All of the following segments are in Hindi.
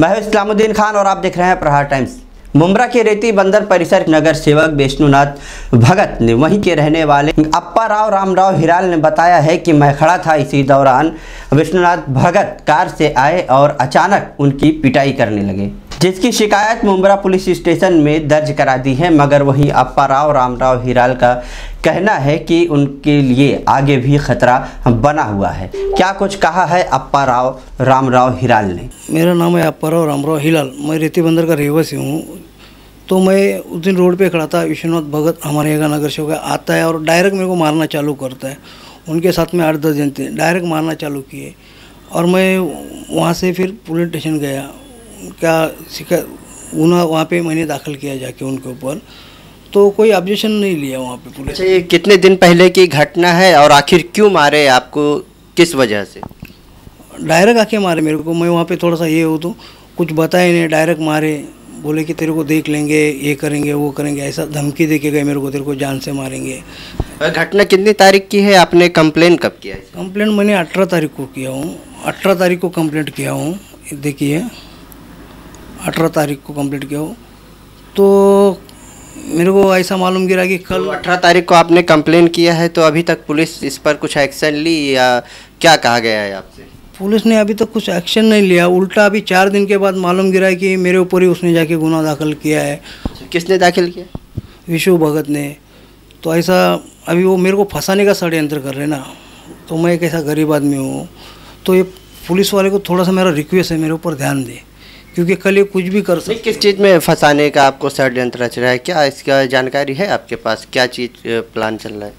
मैं हूँ इस्लामुद्दीन खान और आप देख रहे हैं प्रहार टाइम्स। मुमरा के रेती बंदर परिसर नगर सेवक विष्णुनाथ भगत ने वहीं के रहने वाले अप्पा राव, राम राव हिराल ने बताया है कि मैं खड़ा था इसी दौरान। विष्णुनाथ भगत कार से आए और अचानक उनकी पिटाई करने लगे। जिसकी शिकायत मुमरा पुलिस स्टेशन में दर्ज करा दी है, मगर वहीं अप्पा राव रामराव हिराल का कहना है कि उनके लिए आगे भी खतरा बना हुआ है। क्या कुछ कहा है अप्पा राव रामराव हिराल ने? मेरा नाम है अप्पाराव रामराव हिलाल मैं रेती बंदर का रहवासी हूँ। तो मैं उस दिन रोड पे खड़ा था। विश्वनाथ भगत हमारे यहाँ नगर सेवक आता है और डायरेक्ट मेरे को मारना चालू करता है। उनके साथ में आठ दस जन थे, डायरेक्ट मारना चालू किए। और मैं वहाँ से फिर पुलिस स्टेशन गया। क्या शिका उन्हें वहाँ पे मैंने दाखिल किया जाके उनके ऊपर। तो कोई ऑब्जेक्शन नहीं लिया वहाँ पे पुलिस अच्छा ये कितने दिन पहले की घटना है और आखिर क्यों मारे आपको? किस वजह से? डायरेक्ट आके मारे मेरे को। मैं वहाँ पे थोड़ा सा ये हो तो कुछ बताए नहीं डायरेक्ट मारे। बोले कि तेरे को देख लेंगे ये करेंगे वो करेंगे ऐसा धमकी दे के गए मेरे को तेरे को जान से मारेंगे। घटना कितनी तारीख की है? आपने कंप्लेन कब किया है? कंप्लेंट मैंने अठारह तारीख को किया हूँ। अठारह तारीख को कंप्लेंट किया हूँ। देखिए अठारह तारीख को कंप्लीट किया हूँ तो मेरे को ऐसा मालूम गिरा कि कल तो अठारह तारीख को आपने कंप्लेन किया है तो अभी तक पुलिस इस पर कुछ एक्शन ली या क्या कहा गया है आपसे? पुलिस ने अभी तक तो कुछ एक्शन नहीं लिया। उल्टा अभी चार दिन के बाद मालूम गिरा कि मेरे ऊपर ही उसने जाके गुना दाखिल किया है। किसने दाखिल किया? विशु भगत ने। तो ऐसा अभी वो मेरे को फंसाने का षड्यंत्र कर रहे हैं ना तो मैं एक ऐसा गरीब आदमी हूँ। तो ये पुलिस वाले को थोड़ा सा मेरा रिक्वेस्ट है मेरे ऊपर ध्यान दे। क्योंकि कल ये कुछ भी कर सकते किस चीज़ में फंसाने का आपको षड्यंत्र रच रहा है? क्या इसका जानकारी है आपके पास? क्या चीज़ प्लान चल रहा है?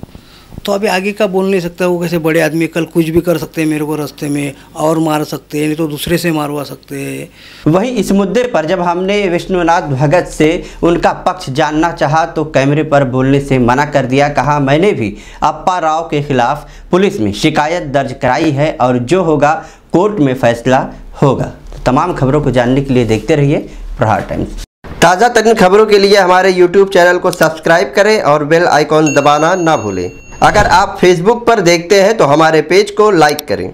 तो अभी आगे का बोल नहीं सकता वो कैसे बड़े आदमी कल कुछ भी कर सकते हैं मेरे को रास्ते में और मार सकते हैं नहीं तो दूसरे से मारवा सकते हैं। वहीं इस मुद्दे पर जब हमने विष्णुनाथ भगत से उनका पक्ष जानना चाहा तो कैमरे पर बोलने से मना कर दिया कहा मैंने भी अप्पा राव के खिलाफ पुलिस में शिकायत दर्ज कराई है और जो होगा कोर्ट में फैसला होगा। तमाम खबरों को जानने के लिए देखते रहिए प्रहार टाइम्स। ताज़ा तरीन खबरों के लिए हमारे यूट्यूब चैनल को सब्सक्राइब करें और बेल आइकॉन दबाना ना भूलें। अगर आप फेसबुक पर देखते हैं तो हमारे पेज को लाइक करें।